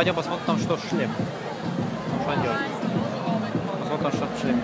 пойдем посмотрим, там, что в шлеме. Что он делает. Посмотрим, там, что в шлеме.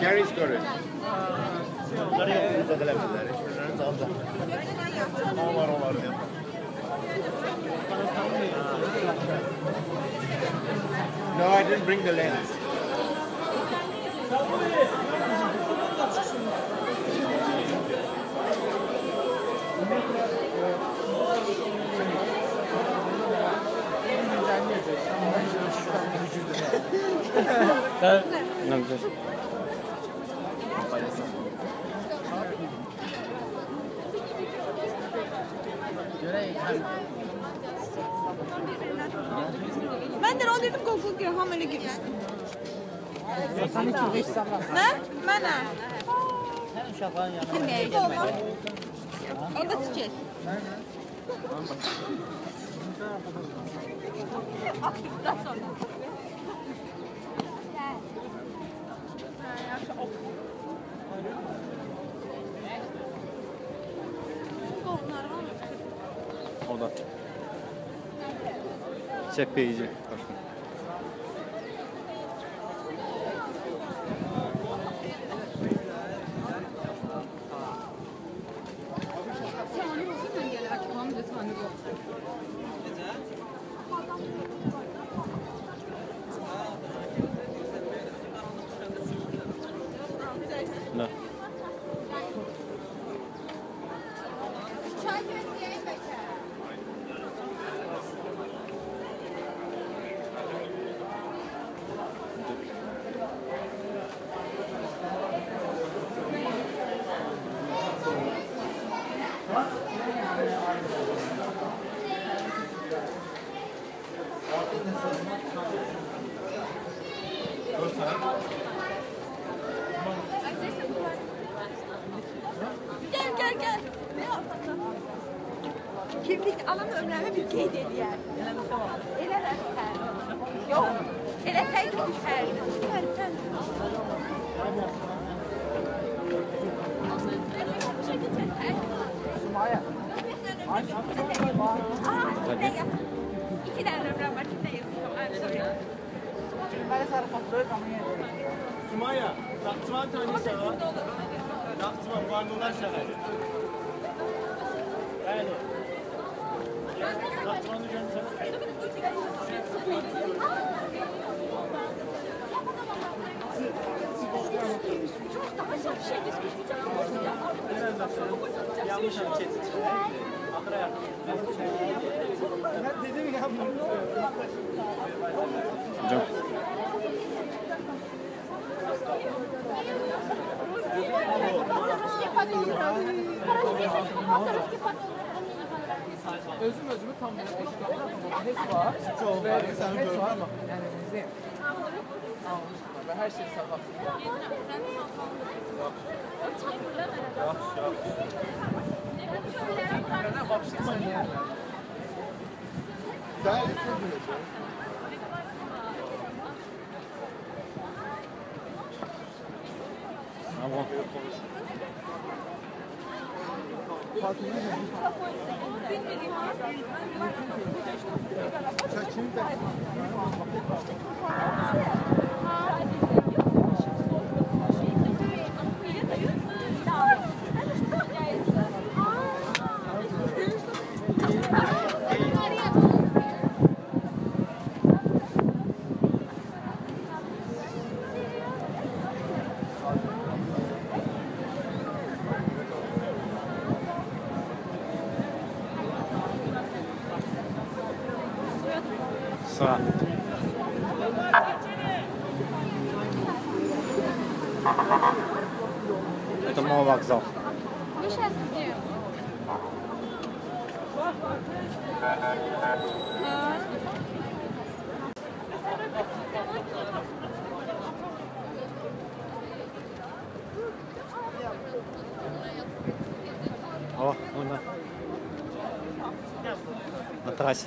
Carries correct. Dari yang kita dalam dari. No, I didn't bring the lens. No, gdzieś. Ben de dedim kokul ki hamile girmiştim. Ne? Mənə. Demək. O da çiçək. O da. Çepeyici. Bakın. Ne? Gel gel gel. Kimlik alan ömrəmi bir qeyd eləyər. Elə rəsər. Yox. Elə səydi düşərdi. Düşər, düşər. Aa, ne yap? İki tane ömrəm var. Kimdə yazmışam? Sumaya, Nakçıvan tanesi var. Nakçıvan Vanlılar şehri. Yani. Nakçıvan düzenli Yanlış hareket. Akra yaptım. Dedim ya. Hocam. Özüm özümü tam eşitledim. HES var. Ve HES var ama yani bizim ve her şey sabah. Daha iki конца. Это мой вокзал. Ну, Мы сейчас где? О, ну он на, на трассе.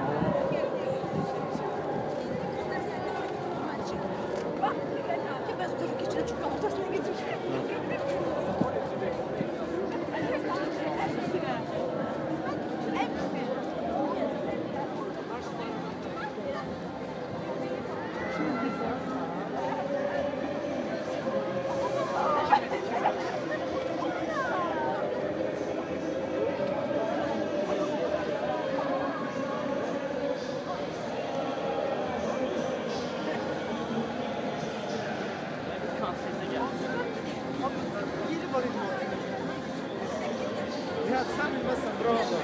kad sami pa sam probao.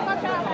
Uma casa.